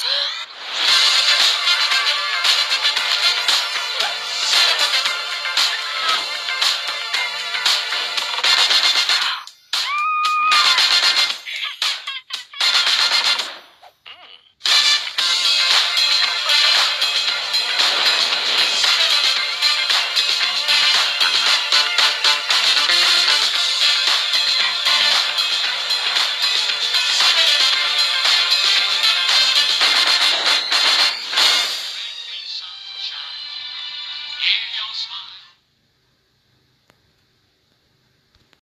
see?